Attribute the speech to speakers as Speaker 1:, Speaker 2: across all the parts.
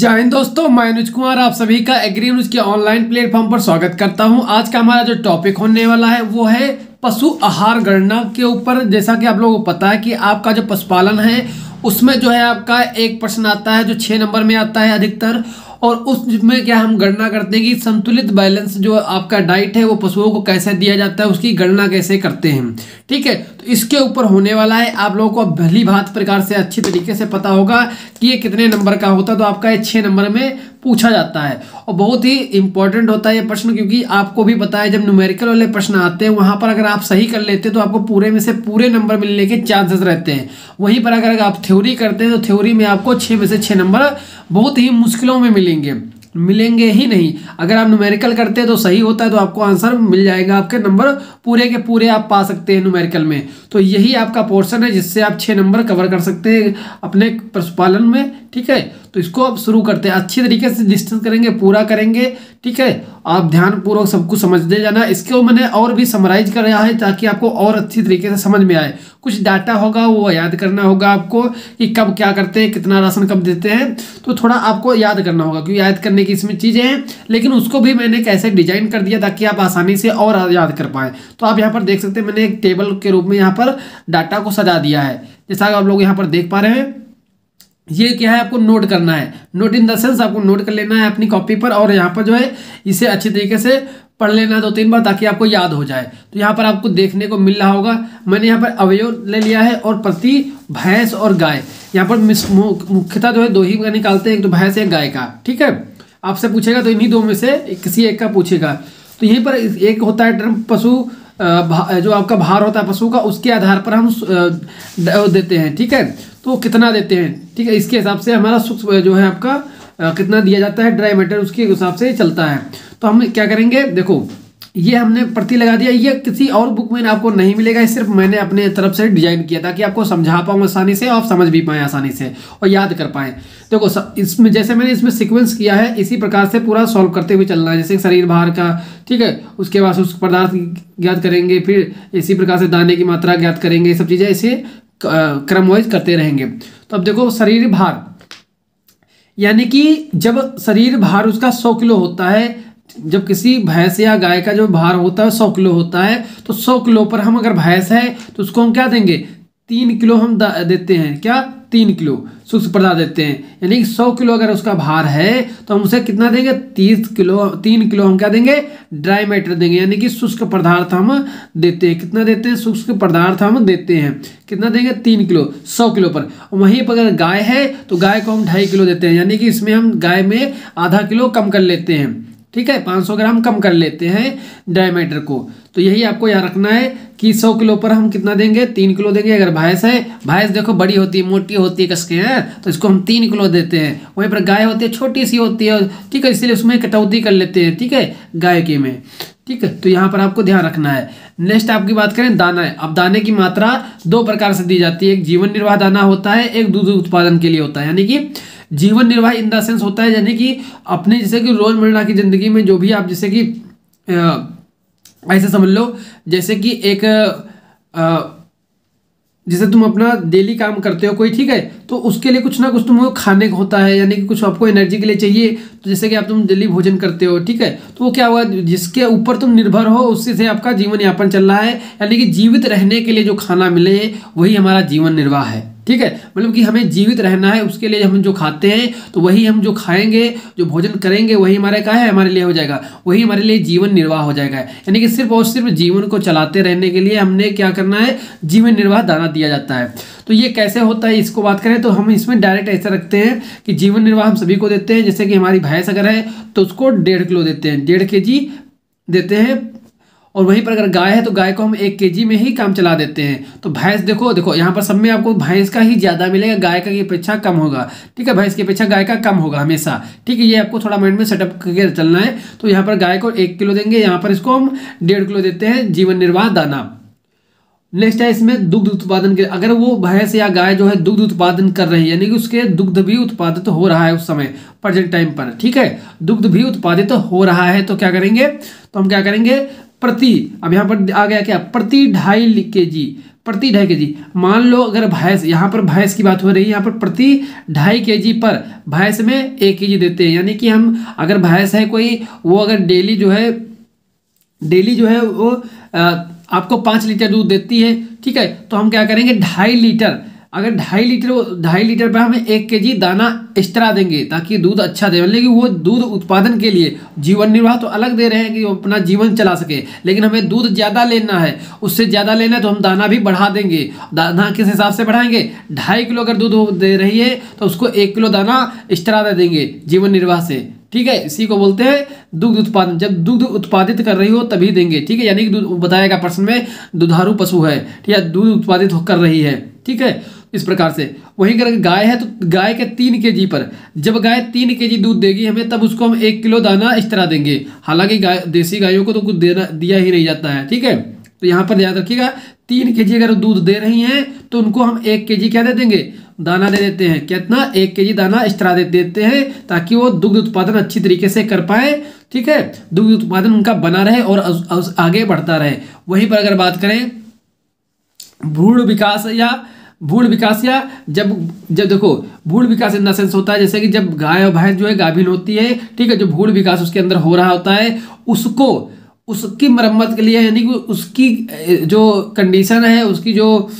Speaker 1: जय हिंद दोस्तों, मैं अनुज कुमार, आप सभी का एग्री न्यूज़ के ऑनलाइन प्लेटफॉर्म पर स्वागत करता हूँ। आज का हमारा जो टॉपिक होने वाला है, वो है पशु आहार गणना के ऊपर। जैसा कि आप लोगों को पता है कि आपका जो पशुपालन है, उसमें जो है आपका एक प्रश्न आता है, जो छः नंबर में आता है अधिकतर, और उसमें क्या हम गणना करते हैं कि संतुलित बैलेंस जो आपका डाइट है, वो पशुओं को कैसे दिया जाता है, उसकी गणना कैसे करते हैं। ठीक है तो इसके ऊपर होने वाला है। आप लोगों को भली भात प्रकार से अच्छी तरीके से पता होगा कि ये कितने नंबर का होता है तो आपका ये छः नंबर में पूछा जाता है। और बहुत ही इंपॉर्टेंट होता है ये प्रश्न, क्योंकि आपको भी पता है, जब न्यूमेरिकल वाले प्रश्न आते हैं, वहाँ पर अगर आप सही कर लेते हैं तो आपको पूरे में से पूरे नंबर मिलने के चांसेस रहते हैं। वहीं पर अगर आप थ्योरी करते हैं तो थ्योरी में आपको छः में से छः नंबर बहुत ही मुश्किलों में मिलेंगे। मिलेंगे ही नहीं। अगर आप न्यूमेरिकल करते हैं तो सही होता है तो आपको आंसर मिल जाएगा। आपके नंबर पूरे के पूरे आप पा सकते हैं न्यूमेरिकल में। तो यही आपका पोर्शन है, जिससे आप छः नंबर कवर कर सकते हैं अपने पशुपालन में। ठीक है? तो इसको अब शुरू करते हैं। अच्छी तरीके से डिस्टेंस करेंगे, पूरा करेंगे, ठीक है? आप ध्यान पूर्वक सब कुछ समझते जाना। इसके वो मैंने और भी समराइज कर रहा है ताकि आपको और अच्छी तरीके से समझ में आए। कुछ डाटा होगा, वो याद करना होगा आपको कि कब क्या करते हैं, कितना राशन कब देते हैं। तो थोड़ा आपको याद करना होगा, क्योंकि याद करने की इसमें चीज़ें हैं, लेकिन उसको भी मैंने कैसे डिज़ाइन कर दिया ताकि आप आसानी से और याद कर पाए। तो आप यहाँ पर देख सकते हैं, मैंने एक टेबल के रूप में यहाँ पर डाटा को सजा दिया है। जैसा आप लोग यहाँ पर देख पा रहे हैं ये क्या है, आपको नोट करना है। नोट इन द सेंस आपको नोट कर लेना है अपनी कॉपी पर और यहाँ पर जो है, इसे अच्छी तरीके से पढ़ लेना दो तीन बार ताकि आपको याद हो जाए। तो यहाँ पर आपको देखने को मिल रहा होगा। मैंने यहाँ पर अवयव ले लिया है और प्रति भैंस और गाय। यहाँ पर मुख्यतः जो है दो ही का निकालते हैं, एक तो भैंस, एक गाय का। ठीक है? आपसे पूछेगा तो इन्हीं दो में से किसी एक का पूछेगा। तो यहीं पर एक होता है टर्म पशु जो आपका भार होता है पशु का, उसके आधार पर हम देते हैं। ठीक है? तो कितना देते हैं? ठीक है, इसके हिसाब से हमारा सूक्ष्म, जो है आपका कितना दिया जाता है, ड्राई मैटर उसके हिसाब से चलता है। तो हम क्या करेंगे? देखो, ये हमने प्रति लगा दिया, ये किसी और बुक में आपको नहीं मिलेगा सिर्फ़ मैंने अपने तरफ़ से डिज़ाइन किया ताकि आपको समझा पाऊँ आसानी से और समझ भी पाए आसानी से और याद कर पाए। देखो इसमें, जैसे मैंने इसमें सीक्वेंस किया है, इसी प्रकार से पूरा सॉल्व करते हुए चलना है, जैसे शरीर भार का, ठीक है, उसके बाद उस पदार्थ ज्ञात करेंगे, फिर इसी प्रकार से दाने की मात्रा ज्ञात करेंगे, ये सब चीज़ें इसे क्रम वाइज करते रहेंगे। तो अब देखो शरीर भार। यानी कि जब शरीर भार उसका सौ किलो होता है, जब किसी भैंस या गाय का जो भार होता है सौ किलो होता है तो सौ किलो पर हम अगर भैंस है तो उसको हम क्या देंगे? तीन किलो हम देते हैं। क्या? तीन किलो सूक्ष्म पदार्थ देते हैं। यानी कि सौ किलो अगर उसका भार है तो हम उसे कितना देंगे? तीस किलो, तीन किलो हम क्या देंगे? ड्राई मैटर देंगे। यानी कि शुष्क पदार्थ हम देते हैं। कितना देते हैं? शुष्क पदार्थ हम देते हैं। कितना देंगे? तीन किलो, सौ किलो पर। वहीं पर अगर गाय है तो गाय को हम ढाई किलो देते हैं। यानी कि इसमें हम गाय में आधा किलो कम कर लेते हैं। ठीक है 500 ग्राम कम कर लेते हैं डायमीटर को। तो यही आपको यहाँ रखना है कि 100 किलो पर हम कितना देंगे? तीन किलो देंगे। अगर भैंस है, भैंस देखो बड़ी होती है, मोटी होती है, कसके हैं तो इसको हम तीन किलो देते हैं। वहीं पर गाय होती है, छोटी सी होती है, ठीक है, इसलिए उसमें कटौती कर लेते हैं, ठीक है, गाय के में। ठीक है तो यहाँ पर आपको ध्यान रखना है। नेक्स्ट आपकी बात करें, दाना है। अब दाने की मात्रा दो प्रकार से दी जाती है। एक जीवन निर्वाह दाना होता है, एक दूध उत्पादन के लिए होता है। यानी कि जीवन निर्वाह इन द सेंस होता है यानी कि अपने जैसे कि रोज़मर्रा की ज़िंदगी में जो भी आप जैसे कि ऐसे समझ लो जैसे कि एक आ, जैसे तुम अपना डेली काम करते हो कोई ठीक है तो उसके लिए कुछ ना कुछ तुमको खाने को होता है यानी कि कुछ आपको एनर्जी के लिए चाहिए तो जैसे कि आप तुम डेली भोजन करते हो ठीक है तो वो क्या हुआ जिसके ऊपर तुम निर्भर हो उससे से आपका जीवन यापन चल रहा है यानी कि जीवित रहने के लिए जो खाना मिले वही हमारा जीवन निर्वाह है। ठीक है? मतलब कि हमें जीवित रहना है, उसके लिए हम जो खाते हैं तो वही हम जो खाएँगे, जो भोजन करेंगे, वही हमारे का है, हमारे लिए हो जाएगा। वही हमारे लिए जीवन निर्वाह हो जाएगा। यानी कि सिर्फ़ और सिर्फ़ जीवन को चलाते रहने के लिए हमने क्या करना है? जीवन निर्वाह दाना दिया जाता है। तो ये कैसे होता है, इसको बात करें तो हम इसमें डायरेक्ट ऐसा रखते हैं कि जीवन निर्वाह हम सभी को देते हैं। जैसे कि हमारी भैंस अगर है तो उसको डेढ़ किलो देते हैं। डेढ़ के देते हैं और वहीं पर अगर गाय है तो गाय को हम एक के में ही काम चला देते हैं। तो भैंस देखो देखो, यहाँ पर सब में आपको भैंस का ही ज़्यादा मिलेगा, गाय का की अपेक्षा कम होगा। ठीक है, भैंस की अपेक्षा गाय का कम होगा हमेशा। ठीक है, ये आपको थोड़ा माइंड में सेटअप करके चलना है। तो यहाँ पर गाय को एक किलो देंगे, यहाँ पर इसको हम डेढ़ किलो देते हैं जीवन निर्वाह दाना। नेक्स्ट है इसमें दुग्ध उत्पादन के अगर वो भैंस या गाय जो है दुग्ध उत्पादन कर रही है यानी कि उसके दुग्ध भी उत्पादित हो रहा है उस समय प्रेजेंट टाइम पर ठीक है? दुग्ध भी उत्पादित हो रहा है तो क्या करेंगे? तो हम क्या करेंगे? प्रति अब यहाँ पर आ गया क्या? प्रति ढाई के जी प्रति ढाई के जी मान लो अगर भैंस यहाँ पर भैंस की बात हो रही है यहाँ पर प्रति ढाई के जी पर भैंस में एक के जी देते हैं। यानी कि हम अगर भैंस है कोई वो अगर डेली जो है डेली जो है वो आ, आपको पाँच लीटर दूध देती है, ठीक है? तो हम क्या करेंगे? ढाई लीटर। अगर ढाई लीटर ढाई लीटर पर हमें एक के जी दाना एक्स्ट्रा देंगे, ताकि दूध अच्छा दे लेकिन वो दूध उत्पादन के लिए जीवन निर्वाह तो अलग दे रहे हैं कि वो अपना जीवन चला सके, लेकिन हमें दूध ज़्यादा लेना है। उससे ज़्यादा लेना है तो हम दाना भी बढ़ा देंगे। दाना किस हिसाब से बढ़ाएँगे? ढाई किलो अगर दूध दे रही है तो उसको एक किलो दाना एक्स्ट्रा दे देंगे, जीवन निर्वाह से। ठीक है, इसी को बोलते हैं दुग्ध उत्पादन। जब दुग्ध उत्पादित कर रही हो, तभी देंगे, ठीक है? यानी कि बताएगा प्रश्न में, दुधारू पशु है, ठीक है? दूध उत्पादित कर रही है, ठीक है? इस प्रकार से। वहीं अगर गाय है तो गाय के तीन के जी पर। जब गाय तीन के जी दूध देगी हमें, तब उसको हम एक किलो दाना इस तरह देंगे। हालाँकि गाय, देसी गायों को तो कुछ देना, दिया ही नहीं जाता है, ठीक है? तो यहाँ पर याद रखिएगा, तीन के जी अगर दूध दे रही हैं तो उनको हम एक के जी क्या दे देंगे? दाना दे देते हैं। कितना? एक के जी दाना तरह दे देते हैं ताकि वो दुग्ध उत्पादन अच्छी तरीके से कर पाए। ठीक है? दुग्ध उत्पादन उनका बना रहे और आगे बढ़ता रहे। वहीं पर अगर बात करें, भ्रूण विकास या भूण विकास या जब जब देखो भूण विकास इन सेंस होता है जैसे कि जब गाय और भैंस जो है गाभिन होती है, ठीक है? जो भूण विकास उसके अंदर हो रहा होता है, उसको, उसकी मरम्मत के लिए यानी कि उसकी जो कंडीशन है, उसकी जो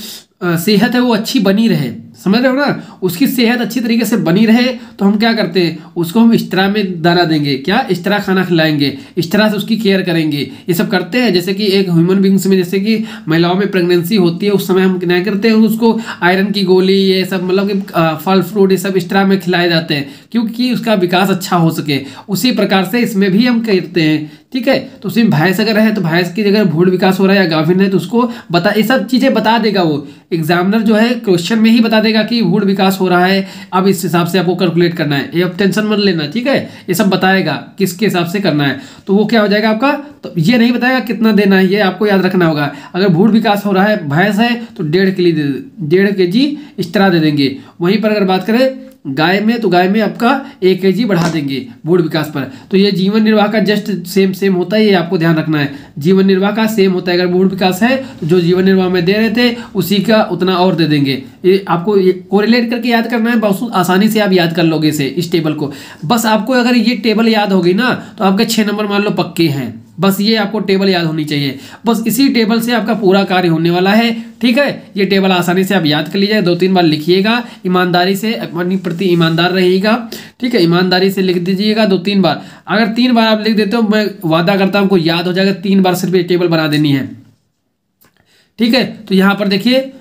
Speaker 1: सेहत है वो अच्छी बनी रहे। समझ रहे हो ना? उसकी सेहत अच्छी तरीके से बनी रहे तो हम क्या करते हैं? उसको हम इस तरह में दाना देंगे। क्या? इस तरह खाना खिलाएँगे। इस तरह से उसकी केयर करेंगे। ये सब करते हैं। जैसे कि एक ह्यूमन बींग्स में, जैसे कि महिलाओं में प्रेगनेंसी होती है, उस समय हम क्या करते हैं? उसको आयरन की गोली, ये सब मतलब कि फल फ्रूट ये सब इस तरह में खिलाए जाते हैं। क्योंकि उसका विकास अच्छा हो सके। उसी प्रकार से इसमें भी हम करते हैं। ठीक है? तो उसमें भैंस अगर है तो भैंस की जगह भूड विकास हो रहा है या गाभिन है तो उसको बता, ये सब चीज़ें बता देगा वो। एग्जामिनर जो है क्वेश्चन में ही बता देगा कि भूड विकास हो रहा है, अब इस हिसाब से आपको कैलकुलेट करना है। ये अब टेंशन मत लेना, ठीक है? ये सब बताएगा, किसके हिसाब से करना है। तो वो क्या हो जाएगा आपका? तो ये नहीं बताएगा कितना देना है, ये आपको याद रखना होगा। अगर भूड विकास हो रहा है भैंस है तो डेढ़ के लिए डेढ़ के जी इस तरह दे देंगे। वहीं पर अगर बात करें गाय में तो गाय में आपका एक के जी बढ़ा देंगे बूढ़ विकास पर। तो ये जीवन निर्वाह का जस्ट सेम सेम होता है, ये आपको ध्यान रखना है। जीवन निर्वाह का सेम होता है, अगर बूढ़ विकास है तो जो जीवन निर्वाह में दे रहे थे, उसी का उतना और दे देंगे। ये आपको ये कोरिलेट करके याद करना है, बहुत आसानी से आप याद कर लोगे इसे, इस टेबल को। बस आपको अगर ये टेबल याद होगी ना तो आपके छः नंबर मान लो पक्के हैं। बस ये आपको टेबल याद होनी चाहिए। बस इसी टेबल से आपका पूरा कार्य होने वाला है, ठीक है? ये टेबल आसानी से आप याद कर लीजिए, दो तीन बार लिखिएगा, ईमानदारी से अपनी प्रति ईमानदार रहिएगा, ठीक है? ईमानदारी से लिख दीजिएगा दो तीन बार। अगर तीन बार आप लिख देते हो, मैं वादा करता हूँ, आपको याद हो जाएगा, तीन बार सिर्फ़ ये टेबल बना देनी है। ठीक है? तो यहाँ पर देखिए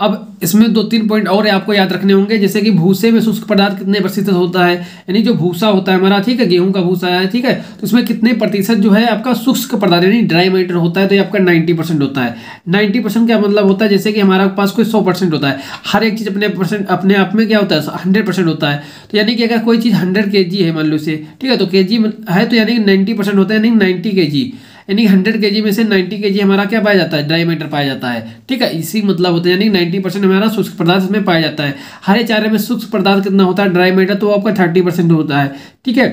Speaker 1: अब इसमें दो तीन पॉइंट और आपको याद रखने होंगे, जैसे कि भूसे में शुष्क पदार्थ कितने प्रतिशत होता है, यानी जो भूसा होता है हमारा, ठीक है, गेहूँ का भूसा है, ठीक है तो इसमें कितने प्रतिशत जो है आपका शुष्क पदार्थ, यानी ड्राई मैटर होता है तो ये आपका नाइन्टी परसेंट होता है। नाइन्टी परसेंट क्या मतलब होता है? जैसे कि हमारे पास कोई सौ परसेंट होता है, हर एक चीज़ अपने परसेंट अपने आप में क्या होता है हंड्रेड परसेंट होता है। तो यानी कि अगर कोई चीज़ हंड्रेड के जी है, मान लो इसे, ठीक है तो के जी है तो यानी कि नाइन्टी परसेंट होता है, यानी नाइन्टी के यानी हंड्रेड के में से नाइन्टी के हमारा क्या पाया जाता है? ड्राई मैटर पाया जाता है। ठीक है, इसी मतलब होता है, यानी नाइन्टी परसेंट हमारा शुष्क पदार्थ इसमें पाया जाता है। हरे चारे में शुष्क पदार्थ कितना होता है? ड्राई मैटर तो आपका थर्टी परसेंट होता है। ठीक है,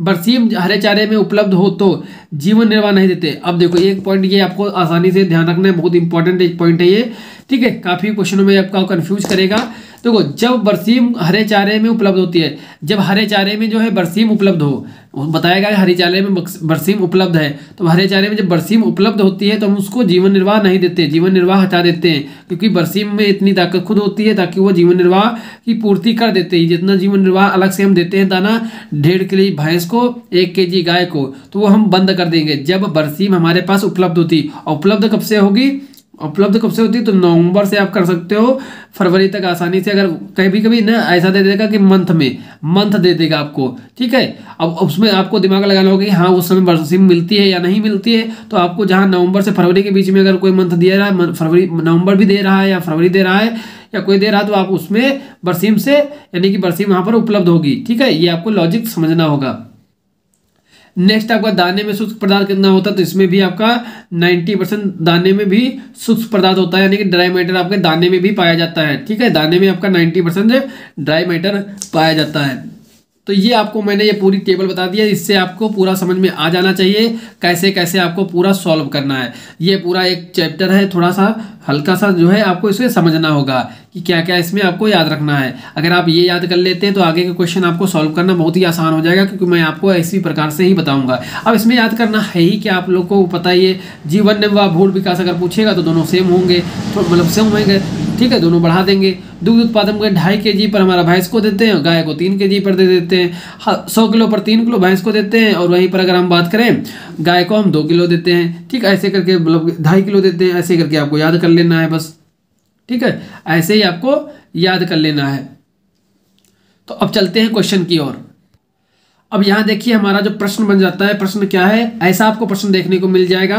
Speaker 1: बरसीम हरे चारे में उपलब्ध हो तो जीवन निर्वाह नहीं देते। अब देखो, एक पॉइंट ये आपको आसानी से ध्यान रखना है, बहुत इंपॉर्टेंट एक पॉइंट है ये। ठीक है, काफ़ी क्वेश्चनों में आपका कंफ्यूज करेगा। देखो, जब बरसीम हरे चारे में उपलब्ध होती है, जब हरे चारे में जो है बरसीम उपलब्ध हो बताएगा हरे चारे में बरसीम उपलब्ध है तो हरे चारे में जब बरसीम उपलब्ध होती है तो हम उसको जीवन निर्वाह नहीं देते, जीवन निर्वाह हटा देते हैं, क्योंकि बरसीम में इतनी ताकत खुद होती है, ताकि वो जीवन निर्वाह की पूर्ति कर देते हैं। जितना जीवन निर्वाह अलग से हम देते हैं, दाना डेढ़ के लिए भैंस को, एक के जी गाय को तो वो हम बंद कर देंगे। जब बरसीम हमारे पास उपलब्ध होती, और उपलब्ध कब से होगी? उपलब्ध कब से होती है? तो नवंबर से आप कर सकते हो। फरवरी तक आसानी से अगर कभी कभी ना ऐसा दे देगा कि मंथ में, मंथ दे देगा आपको, ठीक है? अब उसमें आपको दिमाग लगाना होगा कि हाँ उस समय बरसीम मिलती है या नहीं मिलती है। तो आपको जहाँ नवंबर से फरवरी के बीच में अगर कोई मंथ दे रहा है फरवरी, नवंबर भी दे रहा है या फरवरी दे रहा है या कोई दे रहा है तो आप उसमें बरसीम से, यानी कि बरसीम वहाँ पर उपलब्ध होगी, ठीक है? ये आपको लॉजिक समझना होगा। नेक्स्ट आपका दाने में शुष्क पदार्थ कितना होता है तो इसमें भी आपका 90 परसेंट दाने में भी शुष्क पदार्थ होता है, यानी कि ड्राई मैटर आपके दाने में भी पाया जाता है। ठीक है? दाने में आपका 90 परसेंट ड्राई मैटर पाया जाता है। तो ये आपको मैंने ये पूरी टेबल बता दिया, इससे आपको पूरा समझ में आ जाना चाहिए कैसे कैसे आपको पूरा सॉल्व करना है। ये पूरा एक चैप्टर है, थोड़ा सा हल्का सा जो है आपको इसे समझना होगा कि क्या क्या इसमें आपको याद रखना है। अगर आप ये याद कर लेते हैं तो आगे के क्वेश्चन आपको सॉल्व करना बहुत ही आसान हो जाएगा, क्योंकि मैं आपको इसी प्रकार से ही बताऊँगा। अब इसमें याद करना है ही कि आप लोग को पता ही है, जीवन व भूल विकास अगर पूछेगा तो दोनों सेम होंगे तो मतलब सेम होंगे। ठीक है, दोनों बढ़ा देंगे। दूध उत्पादन में ढाई के जी पर हमारा भैंस को देते हैं, गाय को तीन के जी पर दे देते हैं सौ किलो पर तीन किलो भैंस को देते हैं और वहीं पर अगर हम बात करें, गाय को हम दो किलो देते हैं। ठीक है ऐसे करके मतलब ढाई किलो देते हैं, ऐसे करके आपको याद कर लेना है बस। ठीक है, ऐसे ही आपको याद कर लेना है। तो अब चलते हैं क्वेश्चन की ओर। अब यहाँ देखिए हमारा जो प्रश्न बन जाता है, प्रश्न क्या है? ऐसा आपको प्रश्न देखने को मिल जाएगा।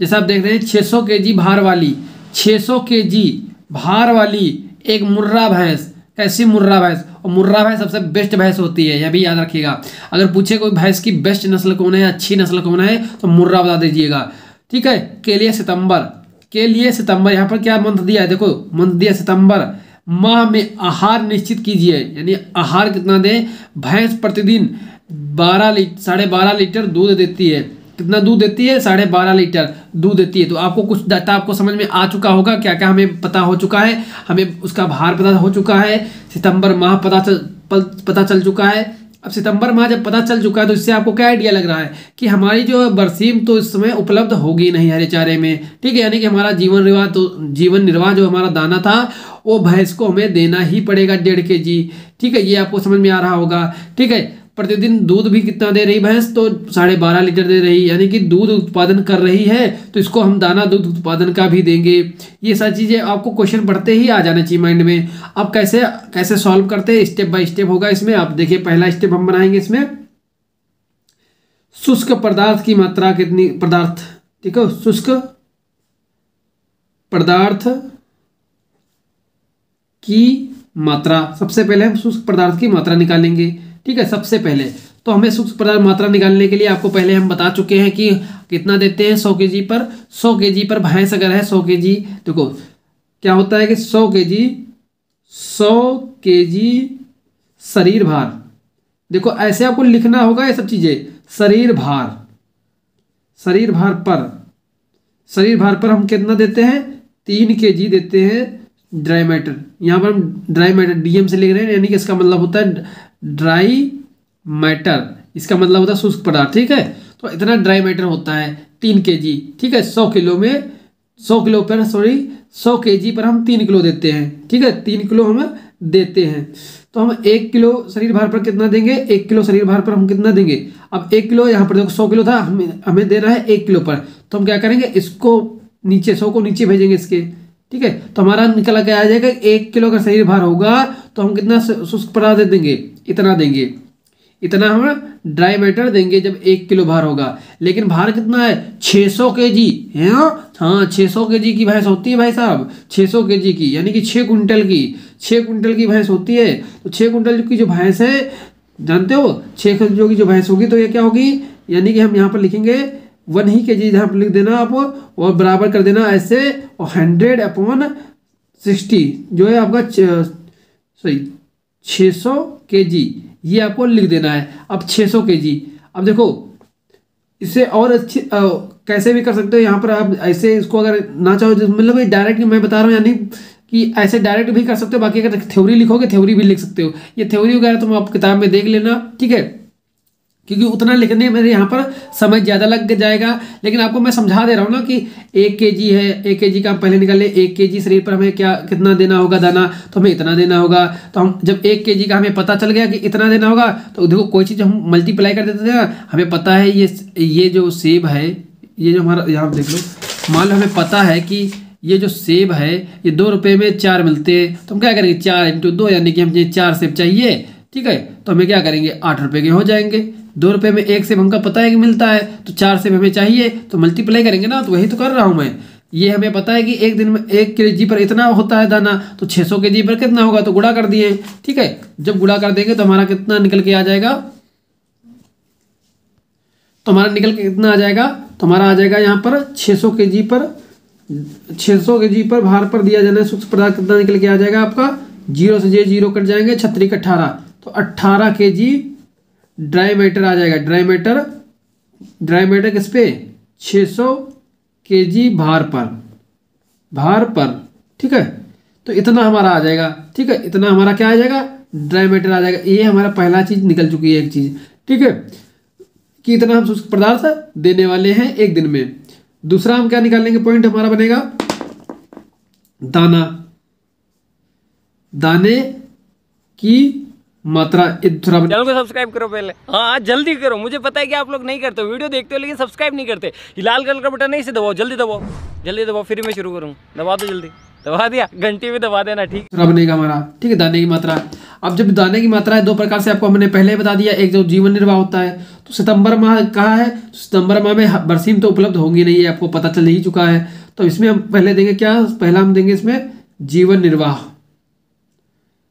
Speaker 1: जैसा आप देख रहे हैं 600 के जी भार वाली। 600 के जी भार वाली एक मुर्रा भैंस, कैसी मुर्रा भैंस? और मुर्रा भैंस सबसे बेस्ट भैंस होती है, यह भी याद रखिएगा। अगर पूछे कोई भैंस की बेस्ट नस्ल कौन है अच्छी नस्ल कौन है तो मुर्रा बता दीजिएगा। ठीक है? के लिए सितंबर। के लिए सितंबर, यहाँ पर क्या मंथ दिया है? देखो, मंथ दिया सितंबर। माह में आहार निश्चित कीजिए, यानी आहार कितना दे? भैंस प्रतिदिन बारह लीटर साढ़े बारह लीटर दूध देती है। कितना दूध देती है? साढ़े बारह लीटर दूध देती है। तो आपको कुछ डाटा आपको समझ में आ चुका होगा क्या क्या हमें पता हो चुका है। हमें उसका भार पता हो चुका है। सितंबर माह पता चल पता चल चुका है। अब सितंबर माह जब पता चल चुका है तो इससे आपको क्या आइडिया लग रहा है कि हमारी जो बरसीम तो इस समय उपलब्ध होगी नहीं हरे चारे में। ठीक है, यानी कि हमारा जीवन निर्वाह तो जीवन निर्वाह जो हमारा दाना था, वो भैंस को हमें देना ही पड़ेगा डेढ़ के जी ठीक है, ये आपको समझ में आ रहा होगा। ठीक है प्रतिदिन दूध भी कितना दे रही भैंस? तो साढ़े बारह लीटर दे रही। यानी कि दूध उत्पादन कर रही है तो इसको हम दाना दूध उत्पादन का भी देंगे। ये सारी चीज़ें आपको क्वेश्चन पढ़ते ही आ जाना चाहिए माइंड में। अब कैसे कैसे सॉल्व करते हैं? स्टेप बाय स्टेप होगा इसमें। आप देखिए, पहला स्टेप हम बनाएँगे इसमें। शुष्क पदार्थ की मात्रा कितनी? पदार्थ, ठीक है? शुष्क पदार्थ की मात्रा। सबसे पहले हम शुष्क पदार्थ की मात्रा निकालेंगे। ठीक है, सबसे पहले। तो हमें सूक्ष्म पदार्थ मात्रा निकालने के लिए आपको पहले हम बता चुके हैं कि कितना देते हैं सौ के जी पर। सौ के जी पर भैंस अगर है, सौ के जी देखो, क्या होता है कि सौ के जी सौ के जी शरीर भार। देखो, ऐसे आपको लिखना होगा ये सब चीज़ें। शरीर भार। शरीर भार पर। शरीर भार पर हम कितना देते हैं? तीन के जी देते हैं ड्राई मैटर। यहाँ पर हम ड्राई मैटर डीएम से लिख रहे हैं, यानी कि इसका मतलब होता है ड्राई मैटर इसका मतलब होता है शुष्क पदार्थ, ठीक है? तो इतना ड्राई मैटर होता है, तीन के जी ठीक है? सौ किलो में, सौ किलो पर सॉरी सौ के जी पर हम तीन किलो देते हैं, ठीक है? तीन किलो हम देते हैं। तो हम एक किलो शरीर भार पर कितना देंगे? एक किलो शरीर भार पर हम कितना देंगे? अब एक किलो, यहाँ पर देखो, सौ किलो था, हमें हमें देना है एक किलो पर। तो हम क्या करेंगे? इसको नीचे, सौ को नीचे भेजेंगे इसके, ठीक है? तो हमारा निकल के आ जाएगा, एक किलो का शरीर भार होगा तो हम कितना शुष्क पदार्थ दे देंगे? इतना देंगे। इतना हम ड्राई मैटर देंगे जब एक किलो भार होगा। लेकिन भार कितना है? 600 सौ के जी है हाँ छः सौ के जी की भैंस होती है भाई साहब। 600 सौ के जी की, यानी कि छः कुंटल की। छः कुंटल की भैंस होती है। तो छः कुंटल की जो भैंस है, जानते हो? छः किलो की जो भैंस होगी तो ये क्या होगी? यानी कि हम यहाँ पर लिखेंगे वन ही के जी यहाँ पर लिख देना आप, और बराबर कर देना ऐसे, और हंड्रेड अपॉन सिक्सटी जो है आपका सही छः सौ के जी ये आपको लिख देना है। अब 600 के जी अब देखो इसे और अच्छी आ, कैसे भी कर सकते हो। यहाँ पर आप ऐसे इसको अगर ना चाहो मतलब डायरेक्ट मैं बता रहा हूँ यानी कि ऐसे डायरेक्ट भी कर सकते हो। बाकी अगर थ्योरी लिखोगे थ्योरी भी लिख सकते हो। ये थ्योरी वगैरह तुम आप किताब में देख लेना ठीक है? क्योंकि उतना लिखने में यहाँ पर समय ज़्यादा लग जाएगा। लेकिन आपको मैं समझा दे रहा हूँ ना कि एक के जी है, एक के जी का हम पहले निकाले एक के जी शरीर पर हमें क्या, कितना देना होगा दाना? तो हमें इतना देना होगा। तो हम जब एक के जी का हमें पता चल गया कि इतना देना होगा तो देखो कोई चीज़ हम मल्टीप्लाई कर देते थे ना। हमें पता है ये ये जो सेब है, ये जो हमारा, यहाँ देख लो। मान लो हमें पता है कि ये जो सेब है, ये दो रुपये में चार मिलते हैं। तो हम क्या करेंगे? चार इंटू दो, यानी कि हमें चार सेब चाहिए, ठीक है? तो हमें क्या करेंगे? आठ रुपये के हो जाएँगे। दो रुपये में एक सेब हमका पता है कि मिलता है तो चार सेब हमें चाहिए तो मल्टीप्लाई करेंगे ना तो वही तो कर रहा हूँ मैं। ये हमें पता है कि एक दिन में एक के जी पर इतना होता है दाना तो 600 के जी पर कितना होगा तो गुड़ा कर दिए। ठीक है? जब गुड़ा कर देंगे तो हमारा कितना निकल के आ जाएगा? तो हमारा निकल के कितना आ जाएगा? तो हमारा आ जाएगा यहाँ पर 600 के जी पर 600 के जी पर भार पर दिया जाना सूक्ष्म पदार्थ कितना निकल के आ जाएगा आपका? ज़ीरो से जे ज़ीरो कट जाएँगे छत्रिक अट्ठारह तो अट्ठारह के जी ड्राई मैटर आ जाएगा। ड्राई मैटर ड्राई मैटर किस पे? 600 के जी भार पर। भार पर, ठीक है? तो इतना हमारा आ जाएगा, ठीक है? इतना हमारा क्या आ जाएगा? ड्राई मैटर आ जाएगा। ये हमारा पहला चीज़ निकल चुकी है एक चीज़, ठीक है? कि इतना हम शुष्क पदार्थ देने वाले हैं एक दिन में। दूसरा हम क्या निकालेंगे पॉइंट हमारा बनेगा? दाना। दाने की मात्रा
Speaker 2: चैनल को सब्सक्राइब करो पहले। हाँ जल्दी करो। मुझे पता है कि आप लोग नहीं करते वीडियो देखते हो लेकिन सब्सक्राइब नहीं करते। लाल कलर का बटन नहीं से दबाओ जल्दी दबाओ। जल्दी दबाओ फिर मैं शुरू करूँ। दबा दो जल्दी। दबा दिया घंटी भी दबा देना ठीक।
Speaker 1: बनेगा हमारा। ठीक है दाने की मात्रा। अब जब दाने की मात्रा है दो प्रकार से आपको हमने पहले बता दिया। एक जो जीवन निर्वाह होता है तो सितंबर माह कहा है? तो सितंबर माह में बरसीम तो उपलब्ध होंगी नहीं है आपको पता चल ही चुका है। तो इसमें हम पहले देंगे क्या? पहला हम देंगे इसमें जीवन निर्वाह।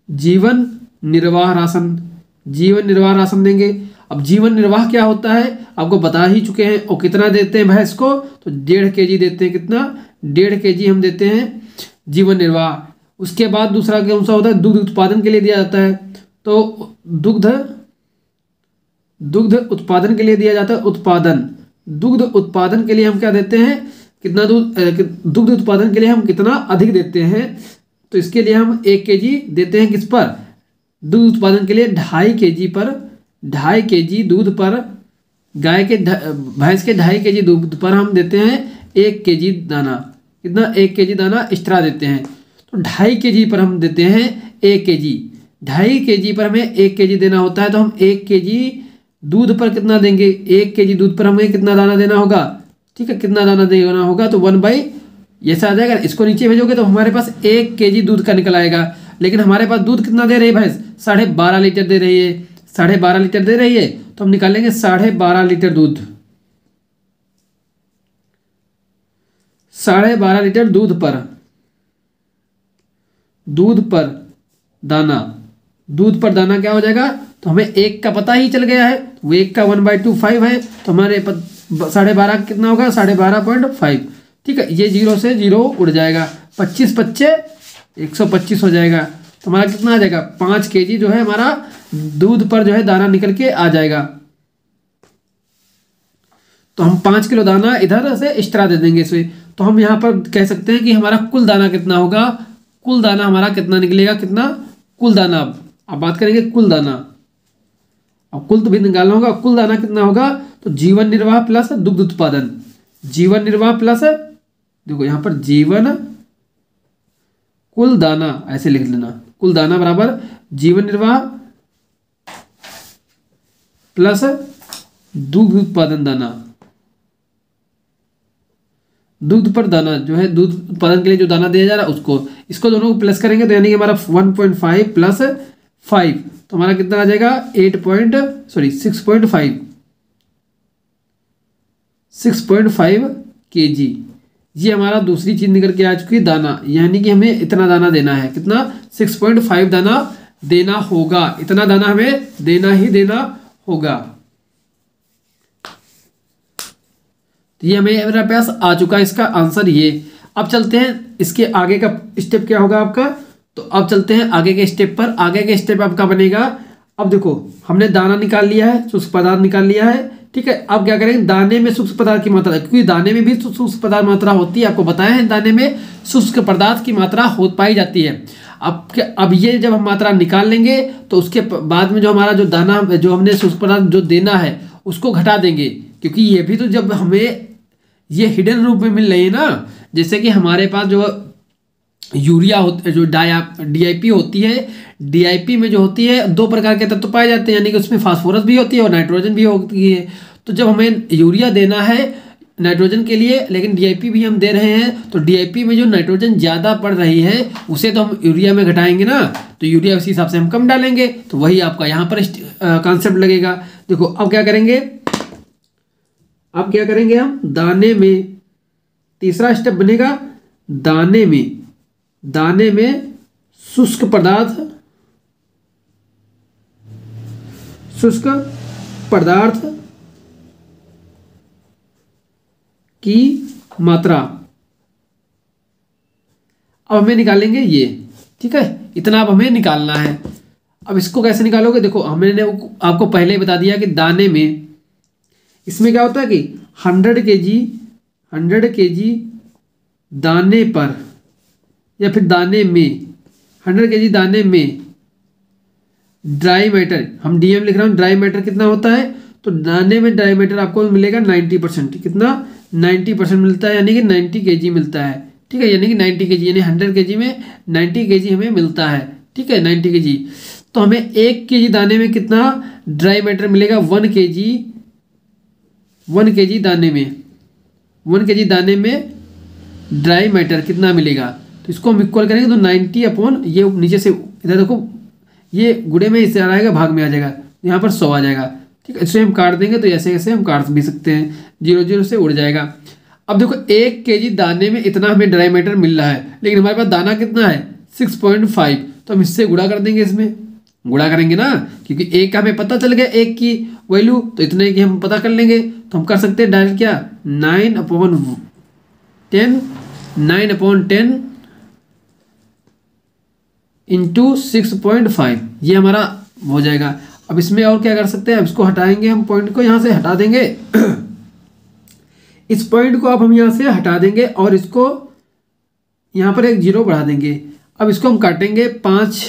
Speaker 1: जीवन निर्वाह राशन जीवन निर्वाह राशन देंगे। अब जीवन निर्वाह क्या होता है? आपको बता ही चुके हैं। और कितना देते हैं भैंस को? तो डेढ़ के जी देते हैं। कितना? डेढ़ के जी हम देते हैं जीवन निर्वाह। उसके बाद दूसरा कौन सा होता है? दुग्ध उत्पादन के लिए दिया जाता है। तो दुग्ध दुग्ध उत्पादन के लिए दिया जाता है उत्पादन। दुग्ध उत्पादन के लिए हम क्या देते हैं? कितना दुग्ध उत्पादन के लिए हम कितना अधिक देते हैं? तो इसके लिए हम एक के जी देते हैं किस पर? दूध उत्पादन के लिए ढाई के जी पर, ढाई के जी दूध पर, गाय के भैंस के ढाई के जी दूध पर हम देते हैं एक के जी दाना। कितना? एक के जी दाना एक्स्ट्रा देते हैं। तो ढाई के जी पर हम देते हैं एक के जी ढाई के जी पर हमें एक के जी देना होता है तो हम एक के जी दूध पर कितना देंगे? एक के जी दूध पर हमें कितना दाना देना होगा? ठीक है, कितना दाना देना होगा? तो वन बाई ऐसा आ जाएगा इसको नीचे भेजोगे तो हमारे पास एक के जी दूध का निकल आएगा। लेकिन हमारे पास दूध कितना दे रही है भैंस? साढ़े बारह लीटर दे रही है। साढ़े बारह लीटर दे रही है तो हम निकालेंगे साढ़े बारह लीटर दूध। साढ़े बारह लीटर दूध पर दूध पर दाना। दूध पर दाना क्या हो जाएगा? तो हमें एक का पता ही चल गया है। वो एक का वन बाई टू फाइव है तो हमारे साढ़े बारह कितना होगा? साढ़े बारह पॉइंट फाइव। ठीक है, ये ज़ीरो से ज़ीरो उड़ जाएगा। पच्चीस पच्चे, एक सौ पच्चीस हो जाएगा। तो हमारा कितना आ जाएगा? पाँच के जी है हमारा दूध पर जो है दाना निकल के आ जाएगा। तो हम पाँच किलो दाना इधर से एक्स्ट्रा दे देंगे इसमें तो हम यहाँ पर कह सकते हैं कि हमारा कुल दाना कितना होगा? कुल दाना हमारा कितना निकलेगा? कितना? कुल दाना अब। अब बात करेंगे कुल दाना। अब कुल तो भी निकालना होगा। कुल दाना कितना होगा? तो जीवन निर्वाह प्लस दुग्ध उत्पादन। जीवन निर्वाह प्लस, देखो यहाँ पर जीवन, कुल दाना, ऐसे लिख लेना। कुल दाना बराबर जीवन निर्वाह प्लस दुग्ध उत्पादन दाना। दूध पर दाना जो है, दूध उत्पादन के लिए जो दाना दिया जा रहा है, उसको। इसको दोनों को प्लस करेंगे तो यानी कि हमारा one point five plus five तो हमारा कितना आ जाएगा? Eight point sorry six point five six point five K G ये हमारा दूसरी चीज़ निकल के आ चुकी है, दाना। यानी कि हमें इतना दाना देना है। कितना? सिक्स पॉइंट फाइव दाना देना होगा। इतना दाना हमें देना ही देना होगा। तो ये हमें मेरा पास आ चुका है। इसका आंसर ये। अब चलते हैं। इसके आगे का स्टेप क्या होगा आपका? तो अब चलते हैं आगे के स्टेप पर। आगे के स्टेप आपका बनेगा? अब देखो, हमने दाना निकाल लिया है शुष्क पदार्थ निकाल लिया है। ठीक है, अब क्या करेंगे? दाने में शुष्क पदार्थ की मात्रा, क्योंकि दाने में भी शुष्क पदार्थ मात्रा होती है, आपको बताया है दाने में शुष्क पदार्थ की मात्रा हो पाई जाती है। अब अब ये जब हम मात्रा निकाल लेंगे तो उसके बाद में जो हमारा जो दाना, जो हमने शुष्क पदार्थ जो देना है, उसको घटा देंगे। क्योंकि ये भी तो जब हमें ये हिडन रूप में मिल रही है ना, जैसे कि हमारे पास जो यूरिया होती, जो डाया डीआईपी होती है डीआईपी में जो होती है, दो प्रकार के तत्व पाए जाते हैं, यानी कि उसमें फास्फोरस भी होती है और नाइट्रोजन भी होती है। तो जब हमें यूरिया देना है नाइट्रोजन के लिए, लेकिन डीआईपी भी हम दे रहे हैं तो डीआईपी में जो नाइट्रोजन ज़्यादा पड़ रही है, उसे तो हम यूरिया में घटाएँगे ना तो यूरिया उसी हिसाब से हम कम डालेंगे तो वही आपका यहाँ पर कॉन्सेप्ट लगेगा। देखो, अब क्या करेंगे? अब क्या करेंगे हम? दाने में। तीसरा स्टेप बनेगा दाने में। दाने में शुष्क पदार्थ शुष्क पदार्थ की मात्रा। अब हमें निकालेंगे ये, ठीक है? इतना अब हमें निकालना है। अब इसको कैसे निकालोगे? देखो, हमने आपको पहले ही बता दिया कि दाने में, इसमें क्या होता है कि हंड्रेड के जी हंड्रेड के जी दाने पर या फिर दाने में हंड्रेड के दाने में ड्राई मैटर हम डीएम लिख रहा हूँ ड्राई मैटर कितना होता है? तो दाने में ड्राई मैटर आपको मिलेगा नाइन्टी परसेंट कितना? नाइन्टी परसेंट मिलता है, यानी कि नाइन्टी के मिलता है। ठीक है, यानी कि नाइन्टी के यानी हंड्रेड के में नाइन्टी के हमें मिलता है। ठीक है नाइन्टी के तो हमें एक के दाने में कितना ड्राई मैटर मिलेगा? वन के जी वन के दाने में वन के दाने में ड्राई मैटर कितना मिलेगा? तो इसको हम इक्वल करेंगे तो नाइन्टी अपॉन ये नीचे से, इधर देखो, ये गुड़े में इससे आ जाएगा भाग में आ जाएगा, यहाँ पर सौ आ जाएगा, ठीक है? इसे हम काट देंगे तो ऐसे ऐसे हम काट भी सकते हैं, ज़ीरो ज़ीरो से उड़ जाएगा। अब देखो, एक के जी दाने में इतना हमें ड्राई मैटर मिल रहा है, लेकिन हमारे पास दाना कितना है? सिक्स पॉइंट फाइव तो हम इससे गुड़ा कर देंगे इसमें। गुड़ा करेंगे ना, क्योंकि एक का हमें पता चल गया, एक की वैल्यू तो इतने की हम पता कर लेंगे। तो हम कर सकते हैं डायरेक्ट क्या? Nine upon ten nine upon ten into six point five ये हमारा हो जाएगा। अब इसमें और क्या कर सकते हैं? अब इसको हटाएँगे हम पॉइंट को, यहाँ से हटा देंगे। इस पॉइंट को अब हम यहाँ से हटा देंगे और इसको यहाँ पर एक ज़ीरो बढ़ा देंगे। अब इसको हम काटेंगे पाँच,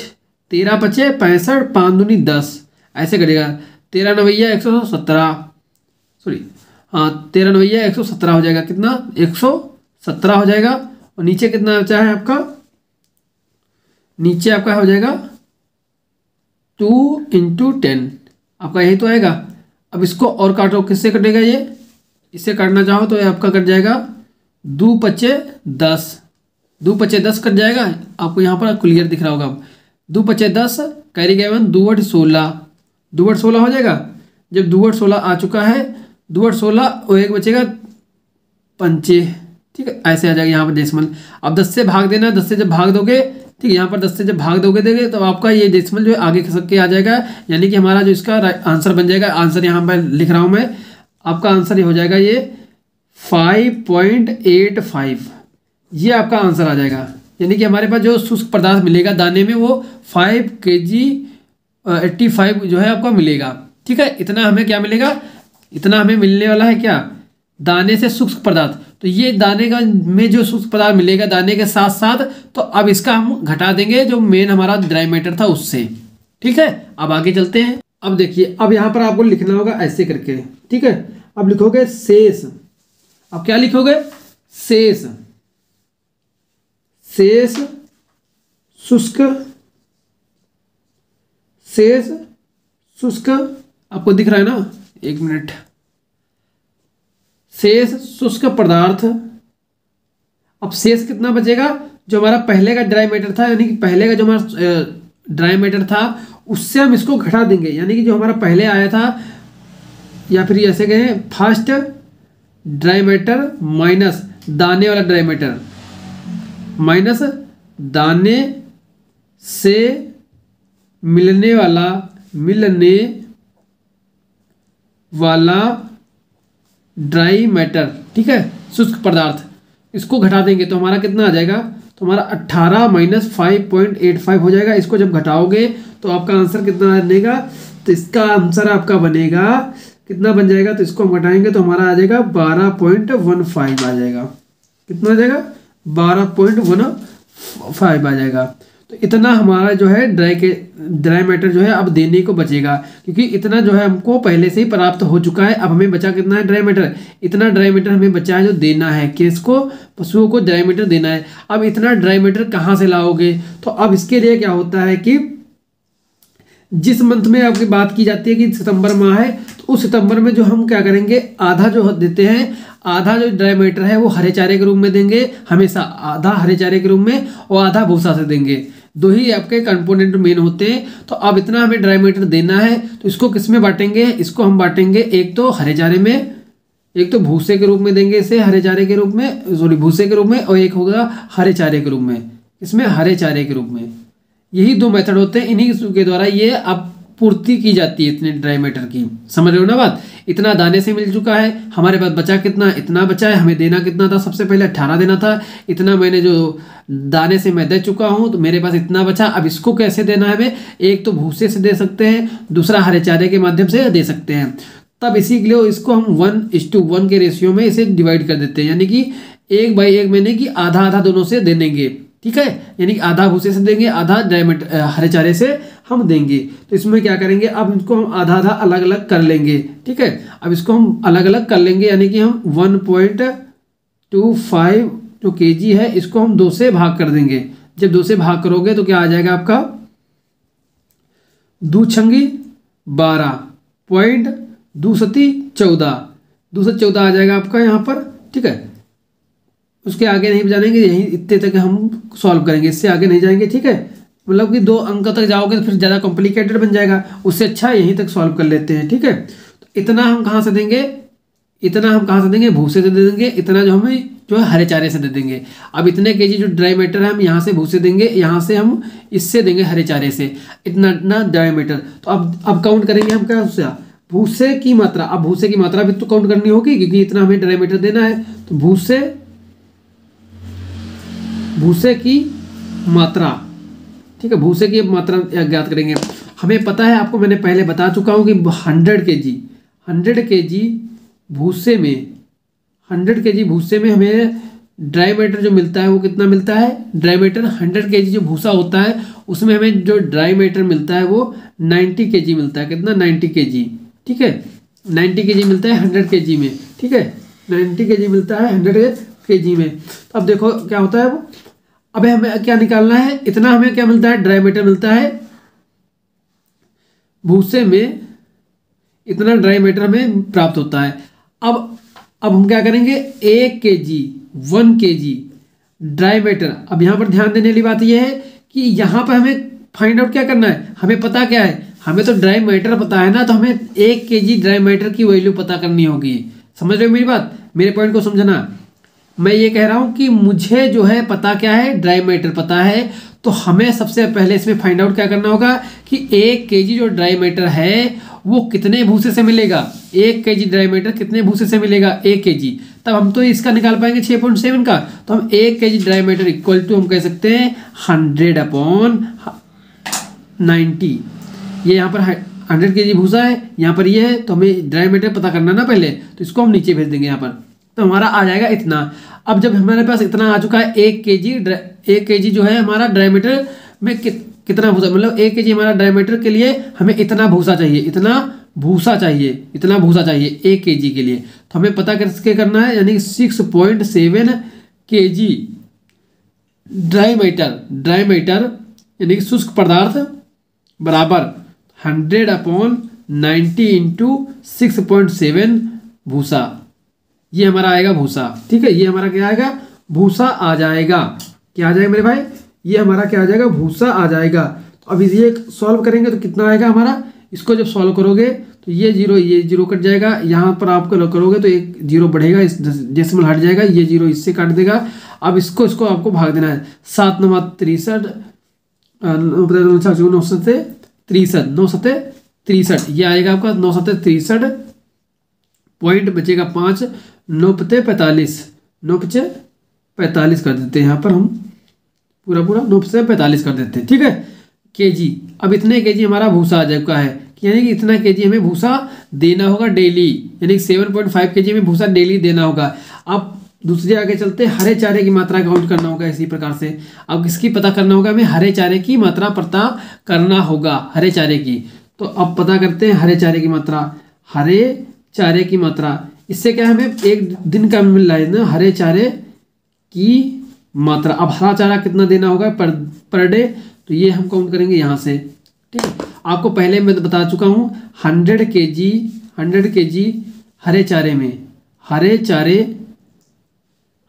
Speaker 1: तेरह पचे, पैंसठ, पाँच दूनी दस। ऐसे करेगा। तेरह नवैया एक सौ सत्रह। सॉरी हाँ तेरह नवैया एक सौ सत्रह हो जाएगा। कितना? एक सौ सत्रह हो जाएगा। और नीचे कितना बचा है आपका? नीचे आपका हो जाएगा टू इंटू टेन आपका यही तो आएगा। अब इसको और काटो, किससे कटेगा ये? इसे काटना चाहो तो ये आपका कट जाएगा। दो पच्चे दस। दो पच्चे दस कट जाएगा। आपको यहाँ पर क्लियर दिख रहा होगा। दो पच्चे दस कैरी गए वन दुवट सोलह। दुवट सोलह हो जाएगा। जब दुवट सोलह आ चुका है दुवट सोलह और एक बचेगा पंचे। ठीक है, ऐसे आ जाएगा यहाँ पर डेसिमल अब दस से भाग देना दस से जब भाग दोगे ठीक है, यहाँ पर दस से जब भाग दोगे देंगे तो आपका ये डेसिमल जो है आगे खसक के आ जाएगा। यानी कि हमारा जो इसका आंसर बन जाएगा आंसर यहाँ पर लिख रहा हूँ मैं। आपका आंसर ये हो जाएगा ये फाइव पॉइंट एट फाइव ये आपका आंसर आ जाएगा। यानी कि हमारे पास जो शुष्क पदार्थ मिलेगा दाने में, वो फाइव के जी एट्टी फाइव जो है आपको मिलेगा। ठीक है, इतना हमें क्या मिलेगा? इतना हमें मिलने वाला है क्या? दाने से शुष्क पदार्थ। तो ये दाने का में जो शुष्क पदार्थ मिलेगा दाने के साथ साथ तो अब इसका हम घटा देंगे जो मेन हमारा ड्राई मैटर था उससे। ठीक है? अब आगे चलते हैं। अब देखिए, अब यहाँ पर आपको लिखना होगा ऐसे करके। ठीक है? अब लिखोगे शेष। अब क्या लिखोगे? शेष। शेष, शुष्क। शेष, शुष्क। आपको दिख रहा है ना? एक मिनट। शेष शुष्क पदार्थ। अब शेष कितना बचेगा? जो हमारा पहले का ड्राई मैटर था, यानी कि पहले का जो हमारा ड्राई मैटर था, उससे हम इसको घटा देंगे। यानी कि जो हमारा पहले आया था, या फिर ऐसे कहें फ़र्स्ट ड्राई मैटर माइनस दाने वाला ड्राई मैटर माइनस दाने से मिलने वाला मिलने वाला ड्राई मैटर ठीक है? शुष्क पदार्थ। इसको घटा देंगे तो हमारा कितना आ जाएगा? तो हमारा अट्ठारह minus five point eight five हो जाएगा। इसको जब घटाओगे तो आपका आंसर कितना बनेगा? तो इसका आंसर आपका बनेगा, कितना बन जाएगा? तो इसको हम घटाएँगे तो हमारा आ जाएगा बारह पॉइंट वन फाइव आ जाएगा। कितना आ जाएगा? बारह पॉइंट वन फाइव आ जाएगा। तो इतना हमारा जो है ड्राई के ड्राई मैटर जो है अब देने को बचेगा, क्योंकि इतना जो है हमको पहले से ही प्राप्त हो चुका है, अब हमें बचा कितना है ड्राई मैटर इतना ड्राई मैटर हमें बचा है जो देना है किसको पशुओं को ड्राई मैटर देना है। अब इतना ड्राई मैटर कहाँ से लाओगे? तो अब इसके लिए क्या होता है कि जिस मंथ में आपकी बात की जाती है कि सितंबर माह है तो उस सितंबर में जो हम क्या करेंगे? आधा जो देते हैं आधा जो ड्राई मैटर है वो हरे चारे के रूप में देंगे, हमेशा आधा हरे चारे के रूप में और आधा भूसा से देंगे। दो ही आपके कंपोनेंट मेन होते हैं। तो अब इतना हमें ड्राई मैटर देना है तो इसको किसमें बांटेंगे? इसको हम बांटेंगे एक तो हरे चारे में, एक तो भूसे के रूप में देंगे इसे हरे चारे के रूप में सॉरी भूसे के रूप में और एक होगा हरे चारे के रूप में। इसमें हरे चारे के रूप में। यही दो मेथड होते हैं। इन्हीं के द्वारा ये आप पूर्ति की जाती है इतने ड्राई मैटर की। समझ रहे हो ना बात? इतना दाने से मिल चुका है, हमारे पास बचा कितना? इतना बचा है, हमें देना कितना था? सबसे पहले अट्ठारह देना था। इतना मैंने जो दाने से मैं दे चुका हूँ तो मेरे पास इतना बचा, अब इसको कैसे देना है हमें एक तो भूसे से दे सकते हैं, दूसरा हरे चारे के माध्यम से दे सकते हैं। तब इसी के लिए इसको हम वन इस टू वन के रेशियो में इसे डिवाइड कर देते हैं। यानी कि एक बाई एक महीने की आधा आधा दोनों से दे देंगे ठीक है? यानी कि आधा भूसे से देंगे, आधा डायमंड हरे चारे से हम देंगे। तो इसमें क्या करेंगे? अब इनको हम आधा आधा अलग अलग कर लेंगे। ठीक है? अब इसको हम अलग अलग कर लेंगे, यानी कि हम वन पॉइंट टू फाइव जो के जी है, इसको हम दो से भाग कर देंगे। जब दो से भाग करोगे तो क्या आ जाएगा आपका? दो छंगी बारह। पॉइंट दो सती चौदह। दो सौ चौदह आ जाएगा आपका यहाँ पर। ठीक है? उसके आगे नहीं जानेंगे, यहीं इतने तक हम सॉल्व करेंगे। इससे आगे नहीं जाएँगे। ठीक है? मतलब कि दो अंक तक जाओगे तो फिर ज़्यादा कॉम्प्लिकेटेड बन जाएगा। उससे अच्छा यहीं तक सॉल्व कर लेते हैं, ठीक है? तो इतना हम कहाँ से देंगे? इतना हम कहाँ से देंगे? भूसे से दे देंगे। इतना जो हमें, जो है, हरे चारे से दे देंगे। अब इतने के जी जो ड्राई मैटर है, हम यहाँ से भूसे देंगे, यहाँ से हम इससे देंगे हरे चारे से। इतना इतना ड्राई मैटर तो अब अब काउंट करेंगे हम क्या उससे? भूसे की मात्रा। अब भूसे की मात्रा भी तो काउंट करनी होगी, क्योंकि इतना हमें ड्राई मैटर देना है। तो भूसे भूसे की मात्रा। ठीक है, भूसे की मात्रा ज्ञात करेंगे। हमें पता है, आपको मैंने पहले बता चुका हूँ कि हंड्रेड के जी हंड्रेड के जी भूसे में हंड्रेड के जी भूसे में हमें ड्राई मैटर जो मिलता है, वो कितना मिलता है? ड्राई मैटर हंड्रेड के जी जो भूसा होता है, उसमें हमें जो ड्राई मैटर मिलता है, वो नाइन्टी के जी मिलता है। कितना? नाइन्टी के जी ठीक है? नाइन्टी के जी मिलता है हंड्रेड के जी में, ठीक है? नाइन्टी के जी मिलता है हंड्रेड के जी में। तो अब देखो, क्या होता है वो? अब हमें क्या निकालना है? इतना हमें क्या मिलता है? ड्राई मैटर मिलता है। भूसे में इतना ड्राई मैटर हमें प्राप्त होता है। अब अब हम क्या करेंगे? एक के जी वन के जी ड्राई मैटर अब यहाँ पर ध्यान देने वाली बात यह है कि यहाँ पर हमें फाइंड आउट क्या करना है? हमें पता क्या है? हमें तो ड्राई मैटर पता है ना तो हमें एक के जी ड्राई मैटर की वैल्यू पता करनी होगी। समझ रहे हो मेरी बात? मेरे पॉइंट को समझना। मैं ये कह रहा हूँ कि मुझे जो है पता क्या है ड्राई मैटर पता है तो हमें सबसे पहले इसमें फाइंड आउट क्या करना होगा कि एक केजी जो ड्राई मैटर है, वो कितने भूसे से मिलेगा? एक के जी ड्राई मैटर कितने भूसे से मिलेगा? एक के जी तब हम तो इसका निकाल पाएँगे छः पॉइंट सेवन का। तो हम एक K G dry matter equal to हम कह सकते हैं हंड्रेड अपॉन नाइन्टी ये यहाँ पर हंड्रेड के जी भूसा है, यहाँ पर ये है तो हमें ड्राई मैटर पता करना ना पहले तो इसको हम नीचे भेज देंगे यहाँ पर। तो हमारा आ जाएगा इतना। अब जब हमारे पास इतना आ चुका है एक के जी एक के जी जो है हमारा ड्राईमीटर में कि, कितना भूसा मतलब एक के जी हमारा ड्राईमीटर के लिए हमें इतना भूसा चाहिए इतना भूसा चाहिए इतना भूसा चाहिए एक के जी के लिए। तो हमें पता करके करना है यानी six point seven K G dry matter dry matter यानी कि शुष्क पदार्थ बराबर hundred upon ninety into six point seven भूसा। ये हमारा आएगा भूसा। ठीक है, ये हमारा क्या आएगा? भूसा आ जाएगा। क्या आ जाएगा मेरे भाई? ये हमारा क्या आ जाएगा? भूसा आ जाएगा। तो अब ये सॉल्व करेंगे तो कितना आएगा हमारा? इसको जब सॉल्व करोगे तो ये ज़ीरो ये ज़ीरो कट जाएगा। यहाँ पर आप करोगे तो एक ज़ीरो बढ़ेगा, इस डेसिमल हट जाएगा। ये ज़ीरो इससे काट देगा। अब इसको इसको आपको भाग देना है। सात नौ तिरसठ नौ सत्य तिरसठ, नौ सत्य तिरसठ। ये आएगा आपका नौ सत्य तिरसठ। पॉइंट बचेगा पाँच। नौ पते पैंतालीस। नौ पचे पैंतालीस कर देते हैं यहाँ पर हम। पूरा पूरा नौ पैंतालीस कर देते हैं। ठीक है? के जी अब इतने के जी हमारा भूसा आ जाएगा है। यानी कि इतना के जी हमें भूसा देना होगा डेली। यानी सेवन पॉइंट फाइव के जी हमें भूसा डेली देना होगा। अब दूसरे आगे चलते हरे चारे की मात्रा काउंट करना होगा इसी प्रकार से। अब किसकी पता करना होगा? हमें हरे चारे की मात्रा पता करना होगा। हरे चारे की। तो अब पता करते हैं हरे चारे की मात्रा। हरे चारे की मात्रा। इससे क्या हमें एक दिन का मिल रहा है ना, हरे चारे की मात्रा। अब हरा चारा कितना देना होगा पर पर डे? तो ये हम काउंट करेंगे यहाँ से। ठीक? है आपको पहले मैं बता चुका हूँ हंड्रेड के जी हंड्रेड के जी हरे चारे में। हरे चारे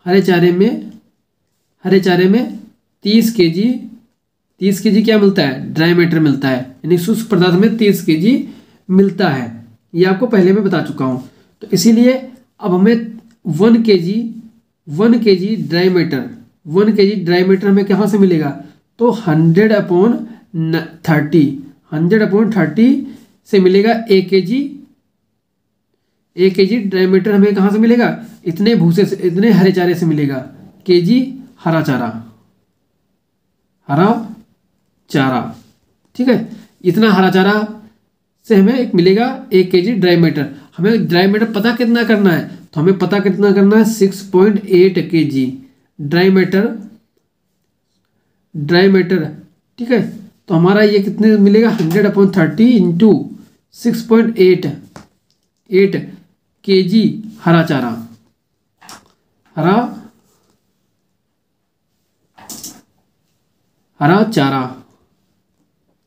Speaker 1: हरे चारे में, हरे चारे में तीस के जी तीस के जी क्या मिलता है? ड्राई मैटर मिलता है। यानी शुष्क पदार्थ में तीस के जी मिलता है। ये आपको पहले मैं बता चुका हूँ। तो इसीलिए अब हमें वन के जी वन के जी ड्राई मैटर, वन के जी ड्राई मैटर हमें कहाँ से मिलेगा? तो hundred upon thirty, hundred upon thirty से मिलेगा ए के जी ए के जी डायमीटर हमें कहाँ से मिलेगा? इतने भूसे से, इतने हरे चारे से मिलेगा। के जी हरा चारा। हरा चारा। ठीक है? इतना हरा चारा से हमें एक मिलेगा एक के जी ड्राई मैटर। हमें ड्राई मैटर पता कितना करना है? तो हमें पता कितना करना है? Six point eight K G dry matter dry matter, ठीक है? तो हमारा ये कितने मिलेगा? Hundred upon thirty into six point eight. Eight K G हरा चारा। हरा हरा चारा।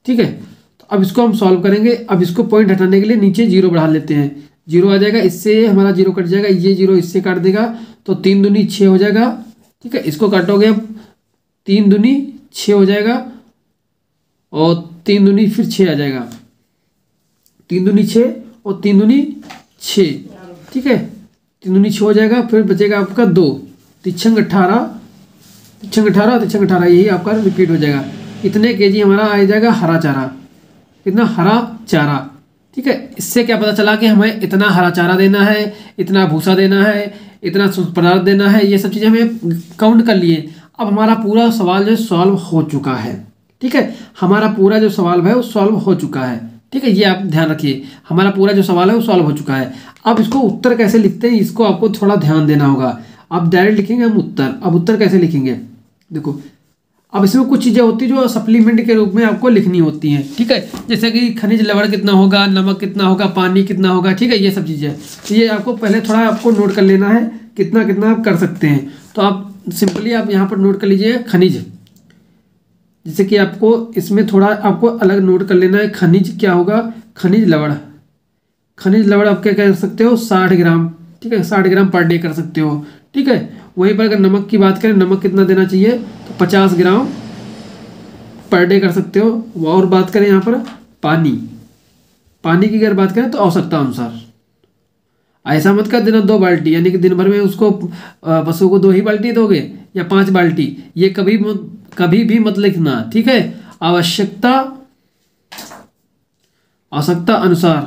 Speaker 1: ठीक है? अब इसको हम सॉल्व करेंगे। अब इसको पॉइंट हटाने के लिए नीचे ज़ीरो बढ़ा लेते हैं। ज़ीरो आ जाएगा, इससे हमारा ज़ीरो कट जाएगा, ये ज़ीरो इससे काट देगा तो तीन दूनी छः हो जाएगा। ठीक है, इसको काटोगे अब। तीन दूनी छः हो जाएगा, और तीन दूनी फिर छः आ जाएगा। तीन दूनी छः और तीन दूनी छः ठीक है, तीन दूनी छः हो जाएगा, फिर बचेगा आपका दो। तिछंग अठारह तिछंग अठारह तिछंग अठारह, यही आपका रिपीट हो जाएगा। इतने के जी हमारा आ जाएगा हरा चारा। कितना हरा चारा। ठीक है, इससे क्या पता चला कि हमें इतना हरा चारा देना है, इतना भूसा देना है, इतना पदार्थ देना है, ये सब चीज़ें हमें काउंट कर लिए। अब हमारा पूरा सवाल जो सॉल्व हो चुका है। ठीक है, हमारा पूरा जो सवाल है, वो सॉल्व हो चुका है। ठीक है, ये आप ध्यान रखिए, हमारा पूरा जो सवाल है, वो सॉल्व हो चुका है। अब इसको उत्तर कैसे लिखते हैं, इसको आपको थोड़ा ध्यान देना होगा। अब डायरेक्ट लिखेंगे, हम उत्तर। अब उत्तर कैसे लिखेंगे? देखो अब इसमें कुछ चीज़ें होती हैं जो सप्लीमेंट के रूप में आपको लिखनी होती हैं, ठीक है? जैसे कि खनिज लवण कितना होगा, नमक कितना होगा, पानी कितना होगा, ठीक है? ये सब चीज़ें। तो ये आपको पहले थोड़ा आपको नोट कर लेना है कितना कितना आप कर सकते हैं। तो आप सिंपली आप यहाँ पर नोट कर लीजिए खनिज। जैसे कि आपको इसमें थोड़ा आपको अलग नोट कर लेना है, खनिज क्या होगा? खनिज लवण। खनिज लवण आप क्या कर सकते हो? साठ ग्राम, ठीक है? साठ ग्राम पर डे कर सकते हो, ठीक है? वहीं पर अगर नमक की बात करें, नमक कितना देना चाहिए? तो पचास ग्राम पर डे कर सकते हो। और बात करें यहाँ पर, पानी। पानी की अगर बात करें तो आवश्यकता अनुसार। ऐसा मत कर देना दो बाल्टी, यानी कि दिन भर में उसको पशु को दो ही बाल्टी दोगे या पाँच बाल्टी। ये कभी कभी भी मत लिखना, ठीक है? आवश्यकता आवश्यकता अनुसार।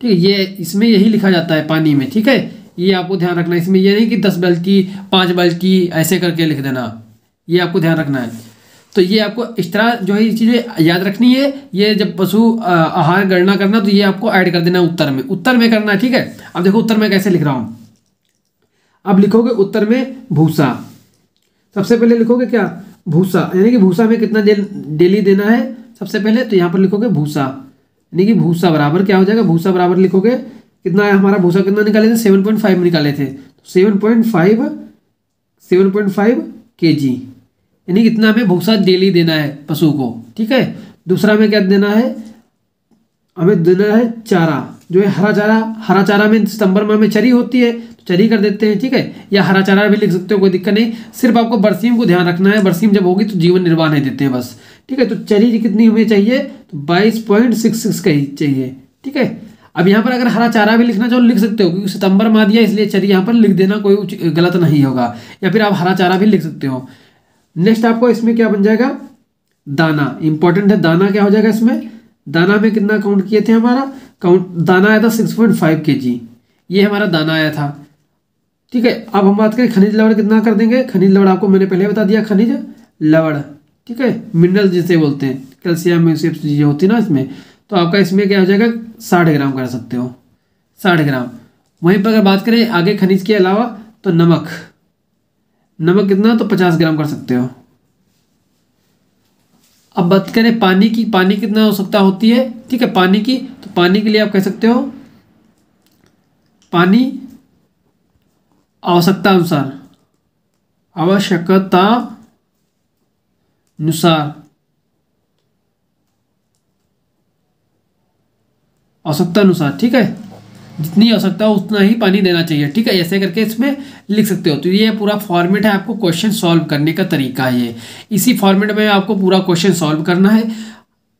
Speaker 1: ठीक है, ये, इसमें यही लिखा जाता है पानी में, ठीक है? ये आपको ध्यान रखना है। इसमें ये नहीं कि दस बल्कि, पाँच बल्कि, ऐसे करके लिख देना। ये आपको ध्यान रखना है। तो ये आपको इस तरह जो है, ये चीज़ें याद रखनी है। ये जब पशु आहार गणना करना तो ये आपको ऐड कर देना उत्तर में। उत्तर में करना है, ठीक है? अब देखो उत्तर में कैसे लिख रहा हूँ। अब लिखोगे उत्तर में भूसा। सबसे पहले लिखोगे क्या? भूसा। यानी कि भूसा में कितना डेली देना है सबसे पहले तो यहाँ पर लिखोगे भूसा। यानी कि भूसा बराबर क्या हो जाएगा? भूसा बराबर लिखोगे कितना है? हमारा भूसा कितना निकाले थे? सेवन पॉइंट फाइव निकाले थे। Seven point five seven point five K G यानी कितना हमें भूसा डेली देना है पशु को, ठीक है? दूसरा हमें क्या देना है? हमें देना है चारा। जो है हरा चारा हरा चारा में सितंबर माह में चरी होती है तो चरी कर देते हैं, ठीक है? या हरा चारा भी लिख सकते हो, कोई दिक्कत नहीं। सिर्फ़ आपको बरसीम को ध्यान रखना है। बरसीम जब होगी तो जीवन निर्वाह नहीं देते हैं बस, ठीक है? तो चरी कितनी हमें चाहिए? तो बाईस पॉइंट सिक्स सिक्स का ही चाहिए, ठीक है? अब यहाँ पर अगर हरा चारा भी लिखना चाहो, लिख सकते हो, क्योंकि सितंबर माह दिया इसलिए चलिए यहाँ पर लिख देना, कोई गलत नहीं होगा। या फिर आप हरा चारा भी लिख सकते हो। नेक्स्ट आपको इसमें क्या बन जाएगा? दाना। इंपॉर्टेंट है, दाना क्या हो जाएगा इसमें? दाना में कितना काउंट किए थे हमारा? काउंट दाना आया था six point five K G ये हमारा दाना आया था। ठीक है, अब हम बात करें खनिज लवड़ कितना कर देंगे? खनिज लवड़ आपको मैंने पहले बता दिया, खनिज लवड़ ठीक है मिनरल जिसे बोलते हैं कैल्शियम चीज़ें होती ना इसमें। तो आपका इसमें क्या हो जाएगा? साठ ग्राम कर सकते हो। साठ ग्राम। वहीं पर अगर बात करें आगे खनिज के अलावा तो नमक। नमक कितना तो पचास ग्राम कर सकते हो। अब बात करें पानी की, पानी कितना आवश्यकता होती है, ठीक है, पानी की तो पानी के लिए आप कह सकते हो, पानी आवश्यकता अनुसार आवश्यकता अनुसार। आवश्यकता अनुसार, ठीक है? जितनी आवश्यकता हो, उतना ही पानी देना चाहिए, ठीक है? ऐसे करके इसमें लिख सकते हो। तो ये पूरा फॉर्मेट है आपको क्वेश्चन सॉल्व करने का तरीका है ये। इसी फॉर्मेट में आपको पूरा क्वेश्चन सॉल्व करना है।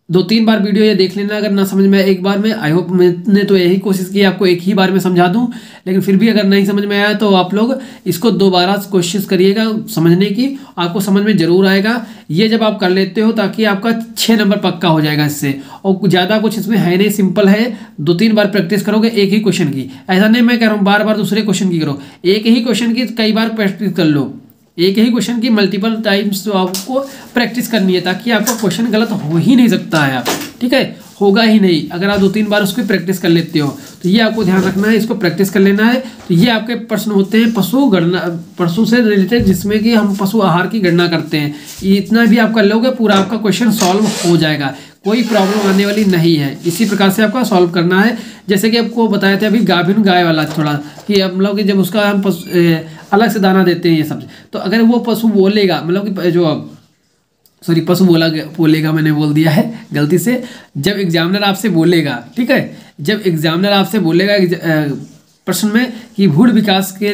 Speaker 1: दो तीन बार वीडियो ये देख लेना, अगर ना समझ में आए एक बार में। आई होप मैंने तो यही कोशिश की, आपको एक ही बार में समझा दूँ। लेकिन फिर भी अगर नहीं समझ में आया तो आप लोग इसको दोबारा कोशिश करिएगा समझने की। आपको समझ में ज़रूर आएगा। ये जब आप कर लेते हो, ताकि आपका छः नंबर पक्का हो जाएगा इससे। और ज़्यादा कुछ इसमें है नहीं, सिंपल है। दो तीन बार प्रैक्टिस करोगे, एक ही क्वेश्चन की। ऐसा नहीं मैं कह रहा हूँ बार बार दूसरे क्वेश्चन की करो। एक ही क्वेश्चन की, कई बार प्रैक्टिस कर लो। एक ही क्वेश्चन की मल्टीपल टाइम्स तो आपको प्रैक्टिस करनी है ताकि आपका क्वेश्चन गलत हो ही नहीं सकता है। ठीक है? होगा ही नहीं। अगर आप दो तीन बार उसकी प्रैक्टिस कर लेते हो तो ये आपको ध्यान रखना है, इसको प्रैक्टिस कर लेना है। तो ये आपके प्रश्न होते हैं पशु गणना, पशु से रिलेटेड जिसमें कि हम पशु आहार की गणना करते हैं। इतना भी आप कर लोगे, पूरा आपका क्वेश्चन सॉल्व हो जाएगा। कोई प्रॉब्लम आने वाली नहीं है। इसी प्रकार से आपका सॉल्व करना है। जैसे कि आपको बताया था अभी गाभिन गाय वाला थोड़ा, कि हम लोग जब उसका हम अलग से दाना देते हैं ये सब तो अगर वो पशु बोलेगा मतलब कि जो सॉरी पशु बोला बोलेगा मैंने बोल दिया है, गलती से, जब एग्जामिनर आपसे बोलेगा, ठीक है? जब एग्जामिनर आपसे बोलेगा प्रश्न में कि भूड विकास के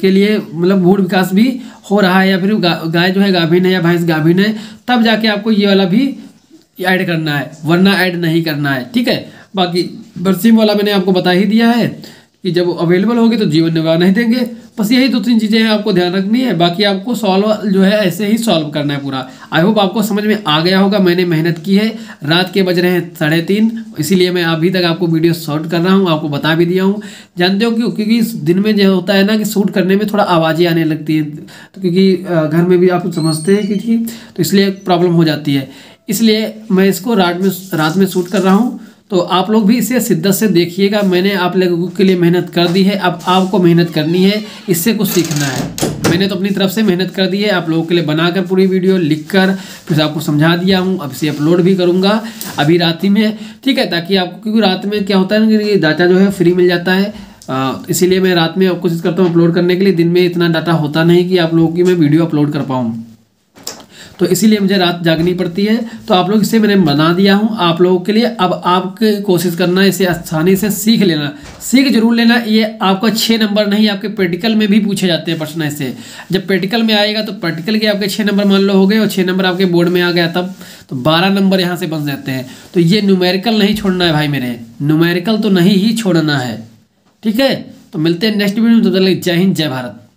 Speaker 1: के लिए मतलब भूड विकास भी हो रहा है या फिर गाय जो है गाभिन है या भैंस गाभिन है, तब जाके आपको ये वाला भी ऐड करना है, वरना ऐड नहीं करना है, ठीक है? बाकी, बरसीम वाला मैंने आपको बता ही दिया है। कि जब अवेलेबल होगी तो जीवन निर्वाह नहीं देंगे। बस यही दो तीन चीज़ें हैं, आपको ध्यान रखनी है। बाकी आपको सॉल्व जो है, ऐसे ही सॉल्व करना है पूरा। आई होप आपको समझ में आ गया होगा, मैंने मेहनत की है। रात के बज रहे हैं साढ़े तीन, इसीलिए मैं अभी तक आपको वीडियो शॉर्ट कर रहा हूँ, आपको बता भी दिया हूँ। जानते हो क्यों? क्योंकि दिन में जो होता है ना कि शूट करने में थोड़ा आवाज़ें आने लगती है। तो क्योंकि घर में भी आप समझते हैं कि तो इसलिए प्रॉब्लम हो जाती है। इसलिए मैं इसको रात में रात में शूट कर रहा हूँ। तो आप लोग भी इसे शिद्दत से देखिएगा। मैंने आप लोगों के लिए मेहनत कर दी है। अब आपको मेहनत करनी है। इससे कुछ सीखना है। मैंने तो अपनी तरफ़ से मेहनत कर दी है। आप लोगों के लिए बनाकर पूरी वीडियो लिखकर फिर आपको समझा दिया हूँ। अब इसे अपलोड भी करूँगा अभी रात ही में। ठीक है, ताकि आपको, क्योंकि रात में क्या होता है ना कि डाटा जो है फ्री मिल जाता है। इसीलिए मैं रात में कोशिश करता हूँ अपलोड करने के लिए। दिन में इतना डाटा होता नहीं कि आप लोगों की मैं वीडियो अपलोड कर पाऊँ। तो इसीलिए मुझे रात जागनी पड़ती है। तो आप लोग इसे मैंने बना दिया हूँ। आप लोगों के लिए अब आपके कोशिश करना, इसे आसानी से सीख लेना। सीख ज़रूर लेना। ये आपका छः नंबर नहीं, आपके प्रैक्टिकल में भी पूछे जाते हैं प्रश्न ऐसे। जब प्रैक्टिकल में आएगा तो प्रैक्टिकल के आपके छः नंबर मान लो हो गए और छः नंबर आपके बोर्ड में आ गया तब। तो बारह नंबर यहाँ से बन जाते हैं। तो ये न्यूमेरिकल नहीं छोड़ना है भाई मेरे। न्यूमेरिकल तो नहीं ही छोड़ना है। ठीक है? तो मिलते हैं नेक्स्ट वीडियो में। जय हिंद, जय भारत।